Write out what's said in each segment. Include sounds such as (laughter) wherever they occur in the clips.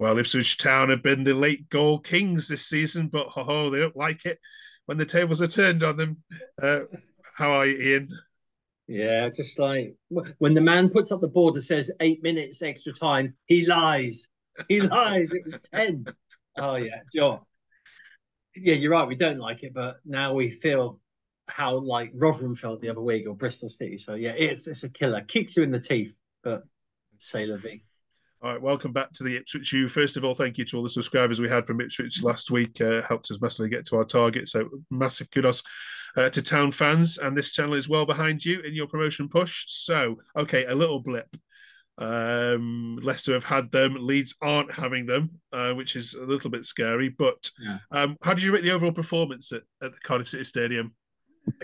Well, Ipswich Town have been the late goal kings this season, but ho ho, they don't like it when the tables are turned on them. Uh, how are you, Ian? Yeah, just like when the man puts up the board that says eight minutes extra time, he lies. He (laughs) lies. It was 10. Oh, yeah. Sure. Yeah, you're right. We don't like it, but now we feel how like Rotherham felt the other week or Bristol City. So, yeah, it's it's a killer. Kicks you in the teeth, but say la. All right, welcome back to the Ipswich View. First of all, thank you to all the subscribers we had from Ipswich last week. Uh, helped us massively get to our target. So massive kudos uh, to town fans. And this channel is well behind you in your promotion push. So, okay, a little blip. Um, Leicester have had them. Leeds aren't having them, uh, which is a little bit scary. But yeah. um, how did you rate the overall performance at, at the Cardiff City Stadium?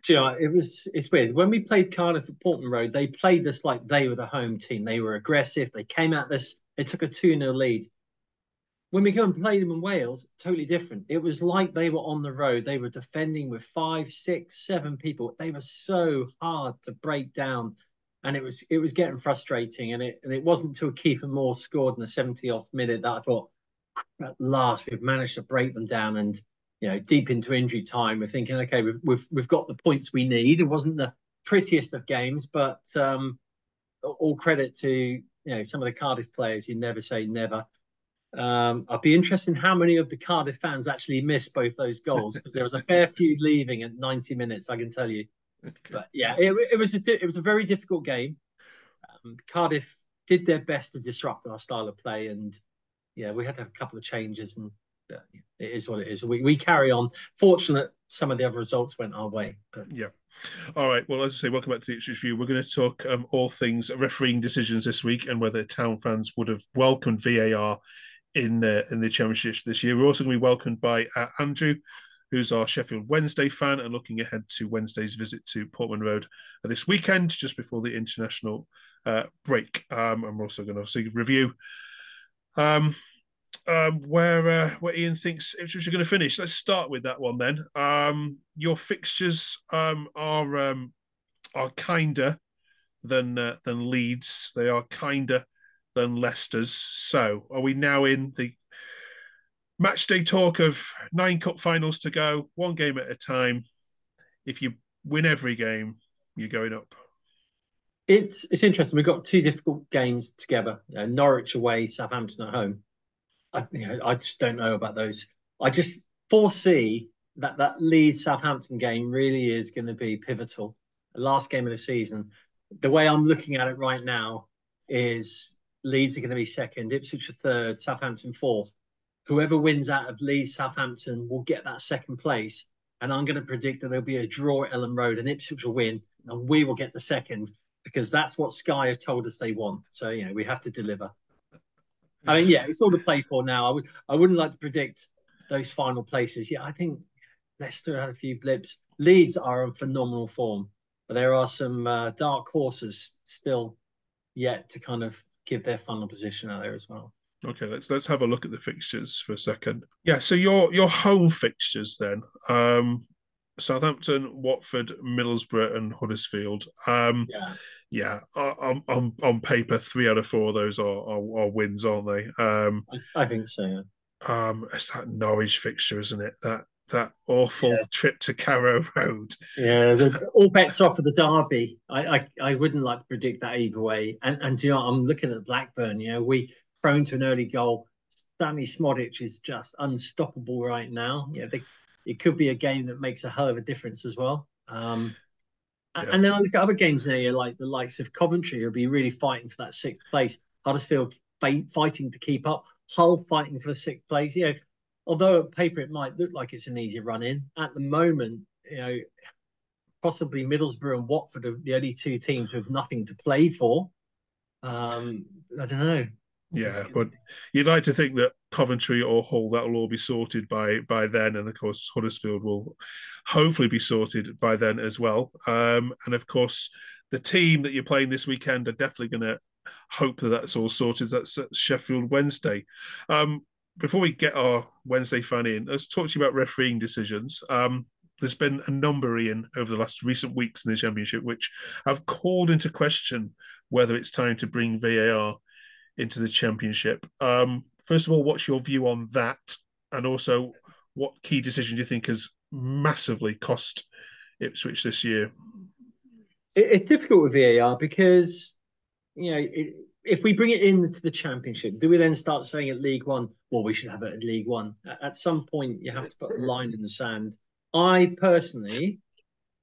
you know, it was it's weird. When we played Cardiff at Portman Road, they played us like they were the home team. They were aggressive. They came at this they took a 2 0 lead. When we go and play them in Wales, totally different. It was like they were on the road. They were defending with five, six, seven people. They were so hard to break down. And it was it was getting frustrating. And it and it wasn't until Kiefer Moore scored in the 70th minute that I thought, at last we've managed to break them down and you know deep into injury time we're thinking okay we've we've, we've got the points we need it wasn't the prettiest of games but um, all credit to you know some of the Cardiff players. You never say never. Um, I'd be interested in how many of the Cardiff fans actually missed both those goals (laughs) because there was a fair few leaving at 90 minutes. I can tell you. Okay. But yeah, it, it, was a it was a very difficult game. Um, Cardiff did their best to disrupt our style of play, and yeah, we had to have a couple of changes, and uh, it is what it is. We we carry on. Fortunate some of the other results went our way. But yeah. All right. Well, as I say, welcome back to the Ipswich View. We're going to talk um, all things refereeing decisions this week and whether town fans would have welcomed VAR in uh, in the championship this year. We're also going to be welcomed by uh, Andrew, who's our Sheffield Wednesday fan, and looking ahead to Wednesday's visit to Portman Road this weekend, just before the international uh, break. Um, and we're also going to see review. Um, um, where uh, where Ian thinks Ipswich are going to finish. Let's start with that one then. Um, your fixtures um, are um, are kinder than uh, than Leeds. They are kinder than Leicester's. So, are we now in the match day talk of nine cup finals to go, one game at a time? If you win every game, you're going up. It's it's interesting. We've got two difficult games together: uh, Norwich away, Southampton at home. I, you know, I just don't know about those. I just foresee that that Leeds Southampton game really is going to be pivotal. The last game of the season. The way I'm looking at it right now is Leeds are going to be second, Ipswich are third, Southampton fourth. Whoever wins out of Leeds Southampton will get that second place. And I'm going to predict that there'll be a draw at Elland Road and Ipswich will win and we will get the second because that's what Sky have told us they want. So, you know, we have to deliver. I mean, yeah, it's all to play for now. I would, I wouldn't like to predict those final places. Yeah, I think Leicester had a few blips. Leeds are in phenomenal form, but there are some uh, dark horses still yet to kind of give their final position out there as well. Okay, let's let's have a look at the fixtures for a second. Yeah, so your your home fixtures then. Um, Southampton, Watford, Middlesbrough, and Huddersfield. Um, yeah yeah, on, on on paper, three out of four of those are are, are wins, aren't they? Um, I, I think so. Yeah. Um, it's that Norwich fixture, isn't it? That that awful yeah. trip to Carrow (laughs) Road. Yeah, the, all bets off for the derby. I, I I wouldn't like to predict that either way. And and you know, I'm looking at Blackburn. You know, we prone to an early goal. Sammy Szmodics is just unstoppable right now. Yeah, they, it could be a game that makes a hell of a difference as well. Um, yeah. And then I look at other games there, like the likes of Coventry, who'll be really fighting for that sixth place. Huddersfield fighting to keep up. Hull fighting for the sixth place. You know, although at paper it might look like it's an easy run in, at the moment, you know, possibly Middlesbrough and Watford are the only two teams with nothing to play for. Um, I don't know. Yeah, but you'd like to think that Coventry or Hull that will all be sorted by by then, and of course Huddersfield will hopefully be sorted by then as well. Um, and of course, the team that you're playing this weekend are definitely going to hope that that's all sorted. That's Sheffield Wednesday. Um, before we get our Wednesday fan in, let's talk to you about refereeing decisions. Um, there's been a number, in over the last recent weeks in the Championship, which have called into question whether it's time to bring VAR into the championship. Um, first of all, what's your view on that, and also what key decision do you think has massively cost Ipswich this year? It's difficult with VAR because you know it, if we bring it into the championship, do we then start saying at League One, well, we should have it at League One? At some point, you have to put a line in the sand. I personally,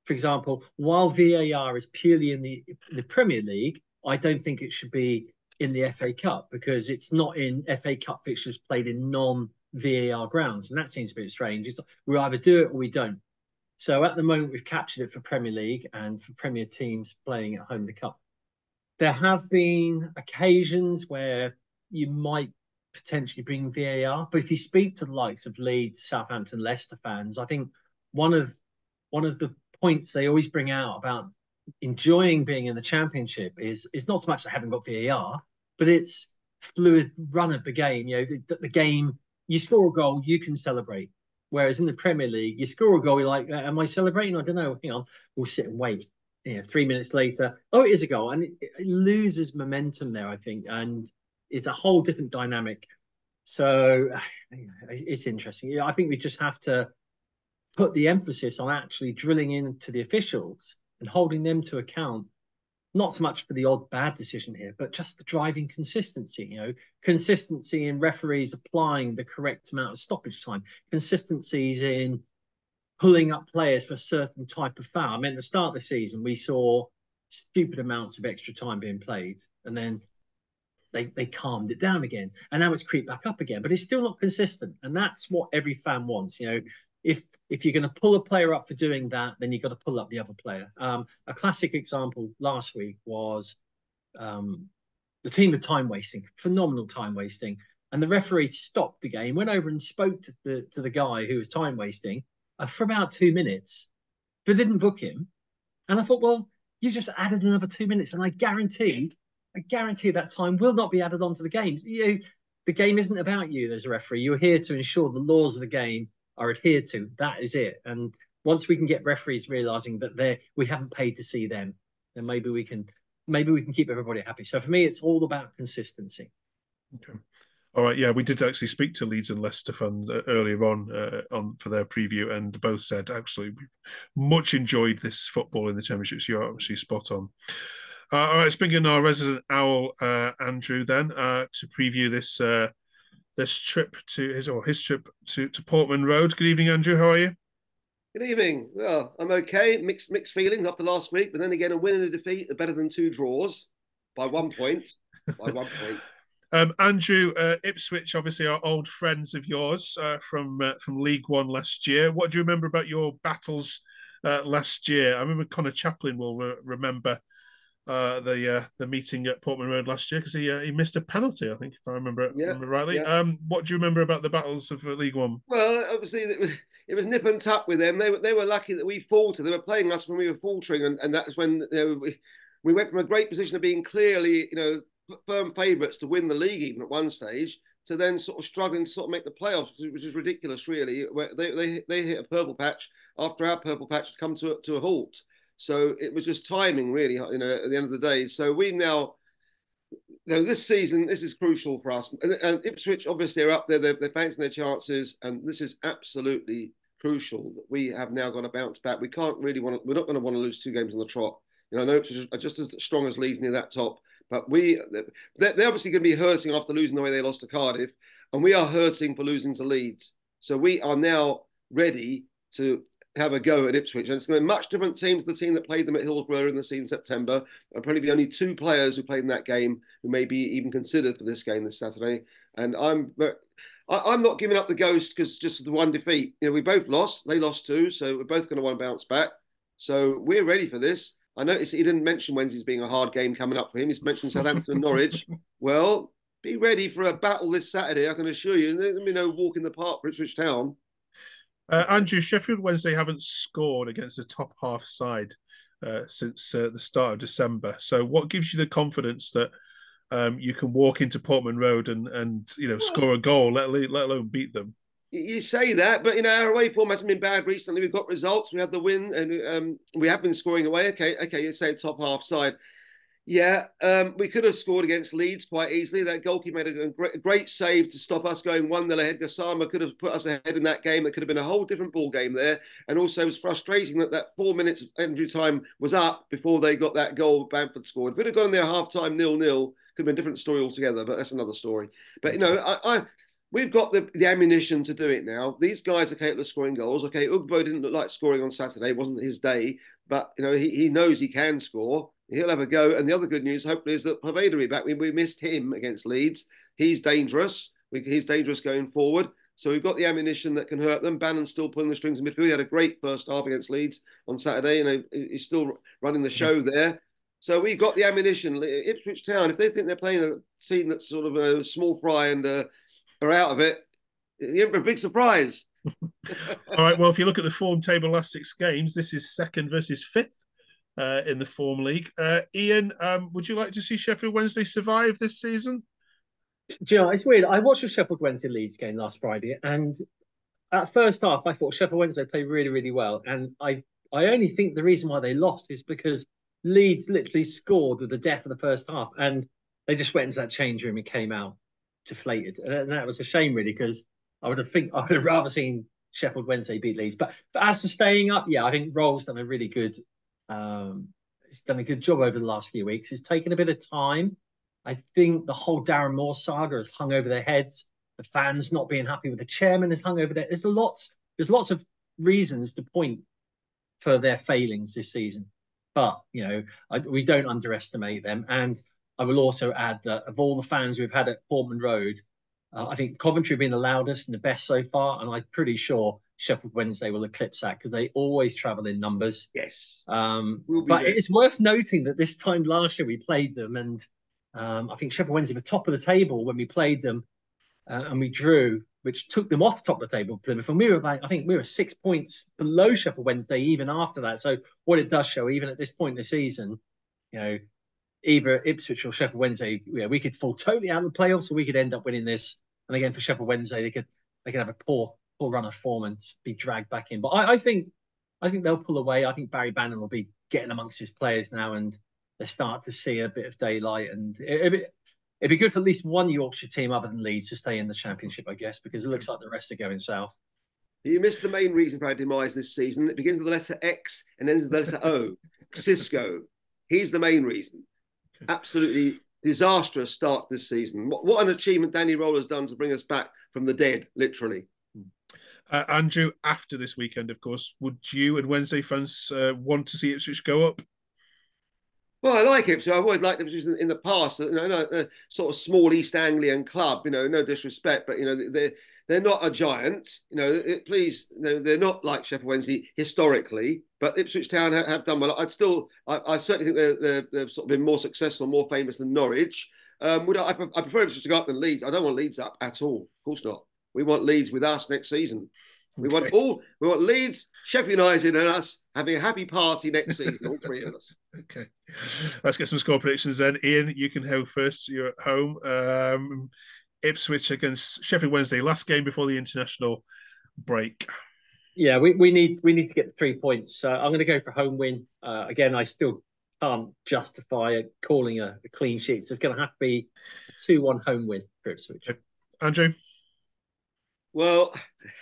for example, while VAR is purely in the the Premier League, I don't think it should be in the FA Cup because it's not in FA Cup fixtures played in non VAR grounds, and that seems a bit strange. It's, we either do it or we don't. So at the moment, we've captured it for Premier League and for Premier teams playing at home in the Cup. There have been occasions where you might potentially bring VAR, but if you speak to the likes of Leeds, Southampton, Leicester fans, I think one of one of the points they always bring out about enjoying being in the championship is is not so much they haven't got VAR, but it's fluid run of the game. You know, the, the game you score a goal, you can celebrate. Whereas in the Premier League, you score a goal, you're like, am I celebrating? I don't know. Hang on, we'll sit and wait. Yeah, three minutes later, oh, it is a goal, and it, it loses momentum there. I think, and it's a whole different dynamic. So (sighs) it's interesting. I think we just have to put the emphasis on actually drilling into the officials and holding them to account not so much for the odd bad decision here, but just for driving consistency. You know, consistency in referees applying the correct amount of stoppage time, consistencies in pulling up players for a certain type of foul. I mean, at the start of the season, we saw stupid amounts of extra time being played, and then they they calmed it down again, and now it's creeped back up again. But it's still not consistent, and that's what every fan wants. You know, if if you're going to pull a player up for doing that, then you've got to pull up the other player. Um, a classic example last week was um, the team with time wasting, phenomenal time wasting, and the referee stopped the game, went over and spoke to the to the guy who was time wasting uh, for about two minutes, but didn't book him. And I thought, well, you just added another two minutes, and I guarantee, I guarantee that time will not be added onto the games. You the game isn't about you as a referee. You're here to ensure the laws of the game are adhered to. That is it. And once we can get referees realizing that they we haven't paid to see them, then maybe we can maybe we can keep everybody happy. So for me, it's all about consistency. Okay. All right, yeah, we did actually speak to Leeds and Leicester fans uh, earlier on uh, on for their preview, and both said actually much enjoyed this football in the championships. You're obviously spot on. Uh, all right, speaking our resident owl, uh, Andrew, then uh, to preview this uh, this trip to his or his trip to, to Portman Road. Good evening, Andrew. How are you? Good evening. Well, I'm okay. Mixed mixed feelings after last week, but then again, a win and a defeat are better than two draws by one point. by one point. (laughs) Um, Andrew, uh, Ipswich obviously are old friends of yours uh, from uh, from League One last year. What do you remember about your battles uh, last year? I remember Conor Chaplin will re- remember uh, the uh, the meeting at Portman Road last year because he uh, he missed a penalty, I think, if I remember, yeah, remember rightly. Yeah. Um, what do you remember about the battles of League One? Well, obviously it was, it was nip and tuck with them. They were they were lucky that we faltered. They were playing us when we were faltering, and, and that's when you know, we, we went from a great position of being clearly you know firm favourites to win the league even at one stage to then sort of struggling to sort of make the playoffs, which is ridiculous, really. They they they hit a purple patch after our purple patch had come to to a halt. So it was just timing, really, you know, at the end of the day. So we now, you know, this season, this is crucial for us. And, and Ipswich, obviously, are up there. They're, they're fancying their chances. And this is absolutely crucial that we have now got to bounce back. We can't really want to, we're not going to want to lose two games on the trot. You know, I know Ipswich are just as strong as Leeds near that top. But we, they're, they're obviously going to be hurting after losing the way they lost to Cardiff. And we are hurting for losing to Leeds. So we are now ready to have a go at Ipswich. And it's going to be a much different team to the team that played them at Hillsborough in the season September. There'll probably be only two players who played in that game who may be even considered for this game this Saturday. And I'm I, am not giving up the ghost because just the one defeat. You know, we both lost. They lost too. So we're both going to want to bounce back. So we're ready for this. I noticed he didn't mention Wednesday's being a hard game coming up for him. He's mentioned Southampton and Norwich. (laughs) Well, be ready for a battle this Saturday. I can assure you. Let me know walk in the park for Ipswich Town. Uh, Andrew, Sheffield Wednesday haven't scored against the top half side uh, since uh, the start of December. So, what gives you the confidence that um, you can walk into Portman Road and and you know score a goal, let, let alone beat them? You say that, but you know our away form hasn't been bad recently. We've got results. We had the win, and um, we have been scoring away. Okay, okay, you say top half side. Yeah, um, we could have scored against Leeds quite easily. That goalkeeper made a great, great save to stop us going 1 0 ahead. Gassama could have put us ahead in that game. It could have been a whole different ball game there. And also, it was frustrating that that four minutes of injury time was up before they got that goal Bamford scored. If we'd have gone there half time nil nil, could have been a different story altogether, but that's another story. But, you know, I, I we've got the, the ammunition to do it now. These guys are capable of scoring goals. Okay, Ugbo didn't look like scoring on Saturday, it wasn't his day, but you know he, he knows he can score he'll have a go. And the other good news, hopefully, is that Poveda will be back. We, we missed him against Leeds. He's dangerous. We, he's dangerous going forward. So we've got the ammunition that can hurt them. Bannan's still pulling the strings in midfield. He had a great first half against Leeds on Saturday, and he's still running the show there. So we've got the ammunition. Ipswich Town, if they think they're playing a team that's sort of a small fry and uh, are out of it, you're for a big surprise. (laughs) All right. Well, if you look at the form table last six games, this is second versus fifth uh, in the form league. Uh, Ian, um, would you like to see Sheffield Wednesday survive this season? Do you know, it's weird. I watched the Sheffield Wednesday Leeds game last Friday, and at first half, I thought Sheffield Wednesday played really, really well. And I, I only think the reason why they lost is because Leeds literally scored with the death of the first half, and they just went into that change room and came out deflated. And that was a shame, really, because I would have think I would have rather seen Sheffield Wednesday beat Leeds. But, but as for staying up, yeah, I think Röhl's done a really good um, he's done a good job over the last few weeks. It's taken a bit of time. I think the whole Darren Moore saga has hung over their heads. The fans not being happy with the chairman has hung over there. There's a lots. There's lots of reasons to point for their failings this season, but you know I, we don't underestimate them. And I will also add that of all the fans we've had at Portman Road, uh, I think Coventry have been the loudest and the best so far, and I'm pretty sure Sheffield Wednesday will eclipse that because they always travel in numbers. Yes. Um, we'll but it's worth noting that this time last year we played them, and um, I think Sheffield Wednesday were top of the table when we played them, uh, and we drew, which took them off the top of the table. Plymouth, and we were about, I think we were six points below Sheffield Wednesday even after that. So what it does show, even at this point in the season, you know, either Ipswich or Sheffield Wednesday, yeah, we could fall totally out of the playoffs, or we could end up winning this. And again, for Sheffield Wednesday, they could they could have a poor poor run of form and be dragged back in. But I, I think I think they'll pull away. I think Barry Bannan will be getting amongst his players now, and they start to see a bit of daylight. And it, it, it'd be good for at least one Yorkshire team other than Leeds to stay in the Championship, I guess, because it looks like the rest are going south. You missed the main reason for our demise this season. It begins with the letter X and ends with the letter O. Xisco. He's the main reason. Absolutely disastrous start this season. What, what an achievement Danny Röhl has done to bring us back from the dead, literally. Uh, Andrew, after this weekend, of course, would you and Wednesday fans uh, want to see Ipswich go up? Well, I like Ipswich. So I've always liked Ipswich in, the past. You know, a sort of small East Anglian club. You know, no disrespect, but you know they're they're not a giant. You know, it, please, you know, they're not like Sheffield Wednesday historically. But Ipswich Town have, have done well. I'd still, I, I certainly think they're, they're, they've sort of been more successful, more famous than Norwich. Um, would I, I prefer Ipswich to go up than Leeds? I don't want Leeds up at all. Of course not. We want Leeds with us next season. We okay. want all we want Leeds, Sheffield United, and us having a happy party next season, all three of us. (laughs) Okay. Let's get some score predictions then. Ian, you can go first. You're at home. Um, Ipswich against Sheffield Wednesday, last game before the international break. Yeah, we, we need we need to get the three points. Uh, I'm going to go for home win. Uh, again, I still can't justify calling a, a clean sheet, so it's going to have to be a two-one home win for Ipswich. Andrew. Well, (laughs)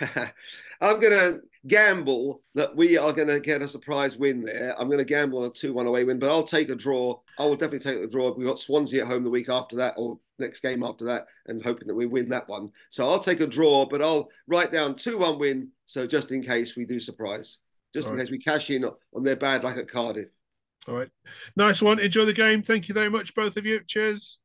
I'm going to gamble that we are going to get a surprise win there. I'm going to gamble on a 2 1 away win, but I'll take a draw. I will definitely take the draw. We've got Swansea at home the week after that, or next game after that, and hoping that we win that one. So I'll take a draw, but I'll write down 2 1 win. So just in case we do surprise, just All in right. case we cash in on their bad luck at Cardiff. All right. Nice one. Enjoy the game. Thank you very much, both of you. Cheers.